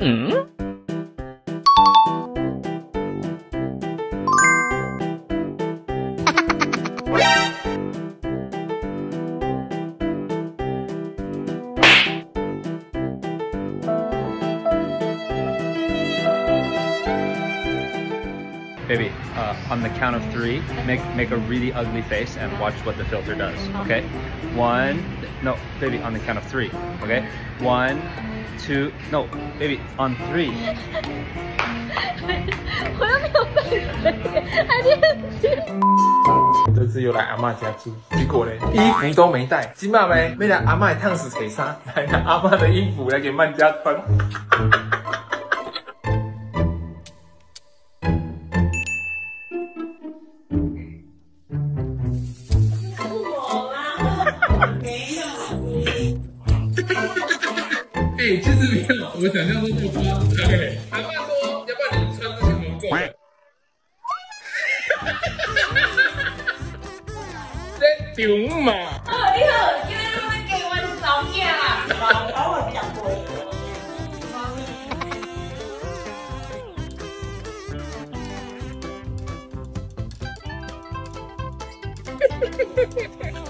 Mm-hmm. Baby, uh, on the count of three, make make a really ugly face and watch what the filter does. Okay, one, no, baby, on the count of three. Okay, one, two, no, baby, on three. 我又没有犯规，还练这次又来阿妈家住，结果呢，衣服都没带，今晚没没来阿妈烫死谁杀，来拿阿妈的衣服来给曼家穿。 哎，其实没有，我想象中不夸张。阿爸说，要不然你穿之前我够了。在丢嘛？哦，你好，因为他们给我找面啊，找我比较贵。你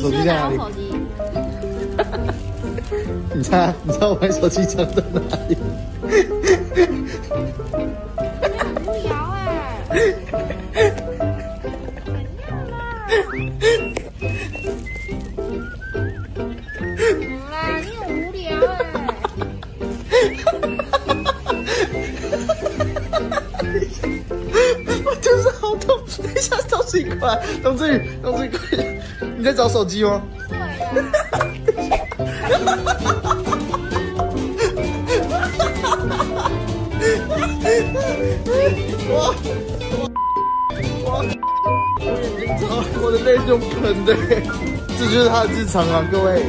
手机在哪里？你猜，你知道我手机藏在哪里？无聊哎。你很无聊哎。我就是好痛，等一下，张志宇过来，张志宇，张志宇过来，你在找手机吗？我我我我的泪是用喷的，这就是他的日常啊，各位。